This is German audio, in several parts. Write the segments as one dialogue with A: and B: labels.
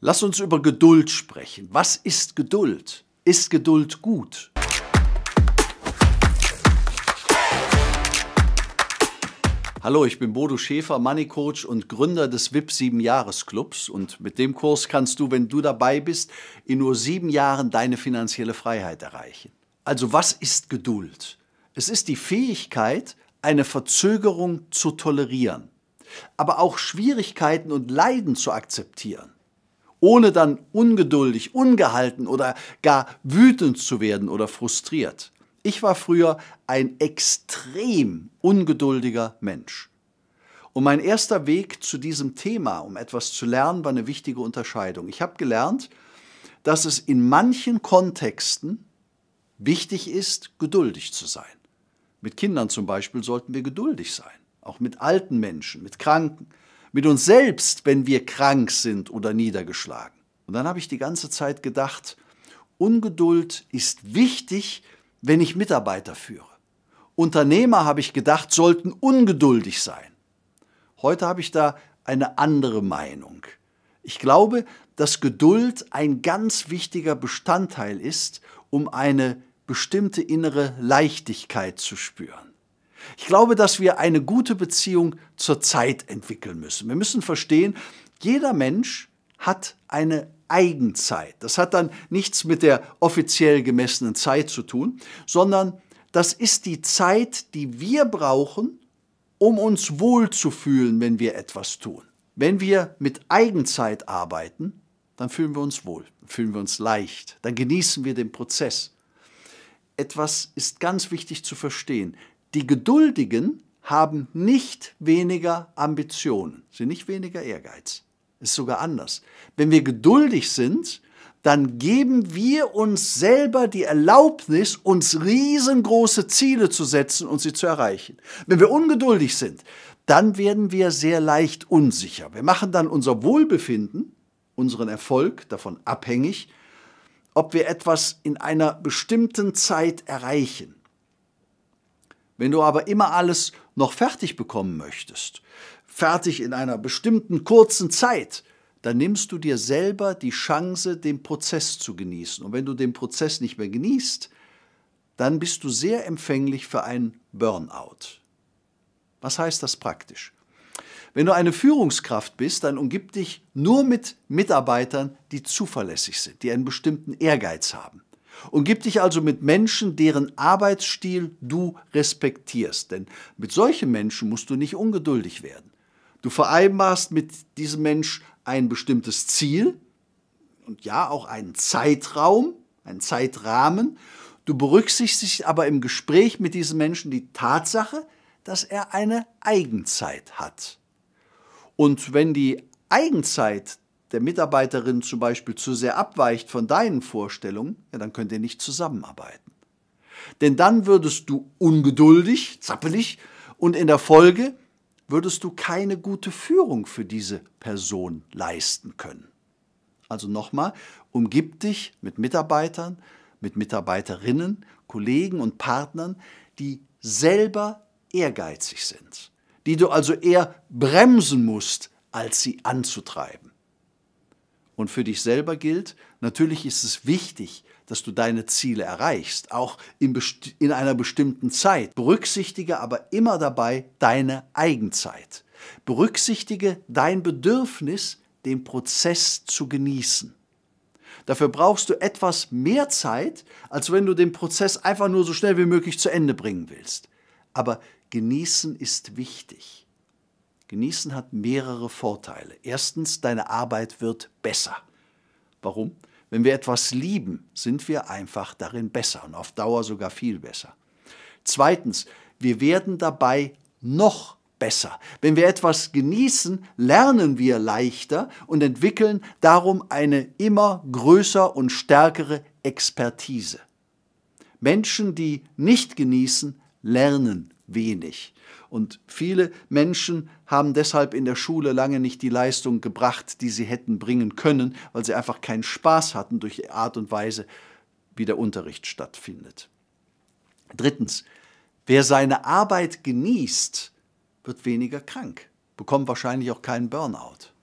A: Lass uns über Geduld sprechen. Was ist Geduld? Ist Geduld gut? Hallo, ich bin Bodo Schäfer, Money Coach und Gründer des VIP 7 Jahresclubs. Und mit dem Kurs kannst du, wenn du dabei bist, in nur sieben Jahren deine finanzielle Freiheit erreichen. Also was ist Geduld? Es ist die Fähigkeit, eine Verzögerung zu tolerieren, aber auch Schwierigkeiten und Leiden zu akzeptieren ohne dann ungeduldig, ungehalten oder gar wütend zu werden oder frustriert. Ich war früher ein extrem ungeduldiger Mensch. Und mein erster Weg zu diesem Thema, um etwas zu lernen, war eine wichtige Unterscheidung. Ich habe gelernt, dass es in manchen Kontexten wichtig ist, geduldig zu sein. Mit Kindern zum Beispiel sollten wir geduldig sein, auch mit alten Menschen, mit Kranken, mit uns selbst, wenn wir krank sind oder niedergeschlagen. Und dann habe ich die ganze Zeit gedacht, Ungeduld ist wichtig, wenn ich Mitarbeiter führe. Unternehmer, habe ich gedacht, sollten ungeduldig sein. Heute habe ich da eine andere Meinung. Ich glaube, dass Geduld ein ganz wichtiger Bestandteil ist, um eine bestimmte innere Leichtigkeit zu spüren. Ich glaube, dass wir eine gute Beziehung zur Zeit entwickeln müssen. Wir müssen verstehen, jeder Mensch hat eine Eigenzeit. Das hat dann nichts mit der offiziell gemessenen Zeit zu tun, sondern das ist die Zeit, die wir brauchen, um uns wohlzufühlen, wenn wir etwas tun. Wenn wir mit Eigenzeit arbeiten, dann fühlen wir uns wohl, fühlen wir uns leicht, dann genießen wir den Prozess. Etwas ist ganz wichtig zu verstehen. Die Geduldigen haben nicht weniger Ambitionen, sind nicht weniger Ehrgeiz. Ist sogar anders. Wenn wir geduldig sind, dann geben wir uns selber die Erlaubnis, uns riesengroße Ziele zu setzen und sie zu erreichen. Wenn wir ungeduldig sind, dann werden wir sehr leicht unsicher. Wir machen dann unser Wohlbefinden, unseren Erfolg davon abhängig, ob wir etwas in einer bestimmten Zeit erreichen. Wenn du aber immer alles noch fertig bekommen möchtest, fertig in einer bestimmten kurzen Zeit, dann nimmst du dir selber die Chance, den Prozess zu genießen. Und wenn du den Prozess nicht mehr genießt, dann bist du sehr empfänglich für einen Burnout. Was heißt das praktisch? Wenn du eine Führungskraft bist, dann umgib dich nur mit Mitarbeitern, die zuverlässig sind, die einen bestimmten Ehrgeiz haben. Umgib dich also mit Menschen, deren Arbeitsstil du respektierst. Denn mit solchen Menschen musst du nicht ungeduldig werden. Du vereinbarst mit diesem Mensch ein bestimmtes Ziel und ja auch einen Zeitraum, einen Zeitrahmen. Du berücksichtigst aber im Gespräch mit diesem Menschen die Tatsache, dass er eine Eigenzeit hat. Und wenn die Eigenzeit der Mitarbeiterin zum Beispiel zu sehr abweicht von deinen Vorstellungen, ja, dann könnt ihr nicht zusammenarbeiten. Denn dann würdest du ungeduldig, zappelig und in der Folge würdest du keine gute Führung für diese Person leisten können. Also nochmal, umgib dich mit Mitarbeitern, mit Mitarbeiterinnen, Kollegen und Partnern, die selber ehrgeizig sind, die du also eher bremsen musst, als sie anzutreiben und für dich selber gilt, natürlich ist es wichtig, dass du deine Ziele erreichst, auch in, in, einer bestimmten Zeit. Berücksichtige aber immer dabei deine Eigenzeit. Berücksichtige dein Bedürfnis, den Prozess zu genießen. Dafür brauchst du etwas mehr Zeit, als wenn du den Prozess einfach nur so schnell wie möglich zu Ende bringen willst. Aber genießen ist wichtig. Genießen hat mehrere Vorteile. Erstens, deine Arbeit wird besser. Warum? Wenn wir etwas lieben, sind wir einfach darin besser und auf Dauer sogar viel besser. Zweitens, wir werden dabei noch besser. Wenn wir etwas genießen, lernen wir leichter und entwickeln darum eine immer größer und stärkere Expertise. Menschen, die nicht genießen, lernen wenig. Und viele Menschen haben deshalb in der Schule lange nicht die Leistung gebracht, die sie hätten bringen können, weil sie einfach keinen Spaß hatten durch die Art und Weise, wie der Unterricht stattfindet. Drittens, wer seine Arbeit genießt, wird weniger krank, bekommt wahrscheinlich auch keinen Burnout.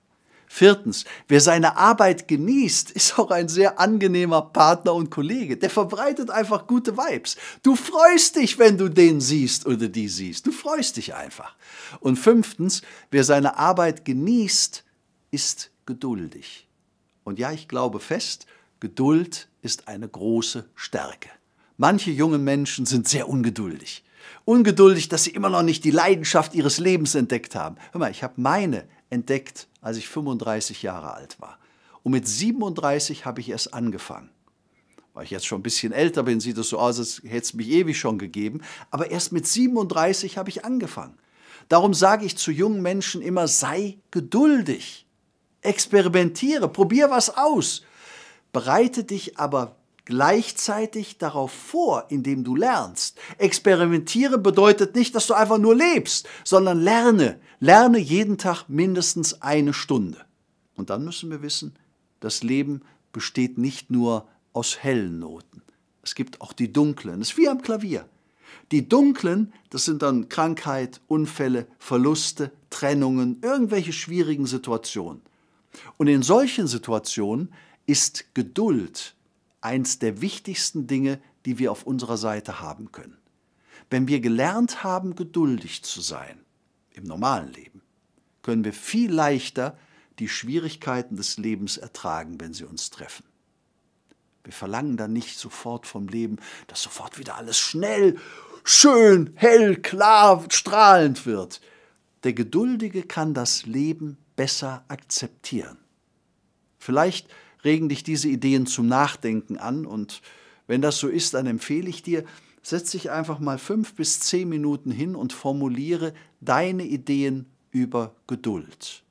A: Viertens, wer seine Arbeit genießt, ist auch ein sehr angenehmer Partner und Kollege. Der verbreitet einfach gute Vibes. Du freust dich, wenn du den siehst oder die siehst. Du freust dich einfach. Und fünftens, wer seine Arbeit genießt, ist geduldig. Und ja, ich glaube fest, Geduld ist eine große Stärke. Manche junge Menschen sind sehr ungeduldig. Ungeduldig, dass sie immer noch nicht die Leidenschaft ihres Lebens entdeckt haben. Hör mal, ich habe meine entdeckt, als ich 35 Jahre alt war. Und mit 37 habe ich erst angefangen. Weil ich jetzt schon ein bisschen älter bin, sieht es so aus, als hätte es mich ewig schon gegeben. Aber erst mit 37 habe ich angefangen. Darum sage ich zu jungen Menschen immer, sei geduldig. Experimentiere, probier was aus. Bereite dich aber gleichzeitig darauf vor, indem du lernst. Experimentiere bedeutet nicht, dass du einfach nur lebst, sondern lerne. Lerne jeden Tag mindestens eine Stunde. Und dann müssen wir wissen, das Leben besteht nicht nur aus hellen Noten. Es gibt auch die dunklen. Es ist wie am Klavier. Die dunklen, das sind dann Krankheit, Unfälle, Verluste, Trennungen, irgendwelche schwierigen Situationen. Und in solchen Situationen ist Geduld eins der wichtigsten Dinge, die wir auf unserer Seite haben können. Wenn wir gelernt haben, geduldig zu sein im normalen Leben, können wir viel leichter die Schwierigkeiten des Lebens ertragen, wenn sie uns treffen. Wir verlangen dann nicht sofort vom Leben, dass sofort wieder alles schnell, schön, hell, klar, strahlend wird. Der Geduldige kann das Leben besser akzeptieren. Vielleicht regen dich diese Ideen zum Nachdenken an und wenn das so ist, dann empfehle ich dir, setz dich einfach mal fünf bis zehn Minuten hin und formuliere deine Ideen über Geduld.